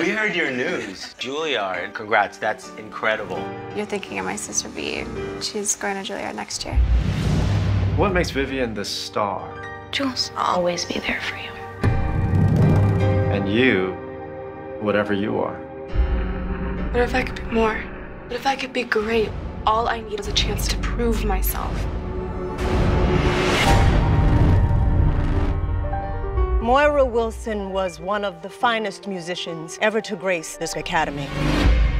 We heard your news. Juilliard. Congrats. That's incredible. You're thinking of my sister B. She's going to Juilliard next year. What makes Vivian the star? Jules, I'll always be there for you. And you, whatever you are. What if I could be more? What if I could be great? All I need is a chance to prove myself. Moira Wilson was one of the finest musicians ever to grace this academy.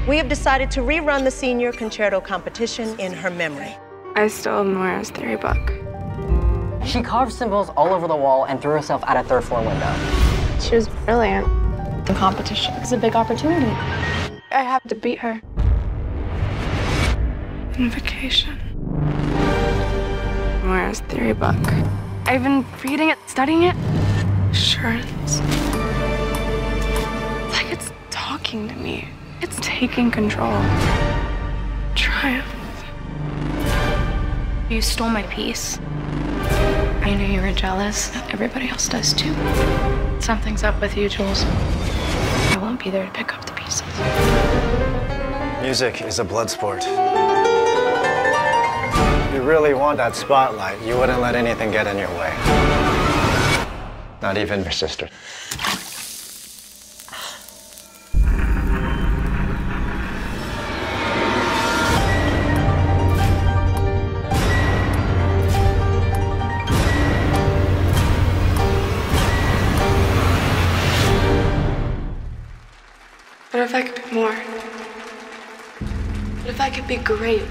We have decided to rerun the senior concerto competition in her memory. I stole Moira's theory book. She carved symbols all over the wall and threw herself out a third floor window. She was brilliant. The competition is a big opportunity. I have to beat her. Invocation. Moira's theory book. I've been reading it, studying it. Assurance. It's like it's talking to me. It's taking control. Triumph. You stole my piece. I knew you were jealous. Everybody else does too. Something's up with you, Jules. I won't be there to pick up the pieces. Music is a blood sport. You really want that spotlight, you wouldn't let anything get in your way. Not even your sister. What if I could be more? What if I could be great?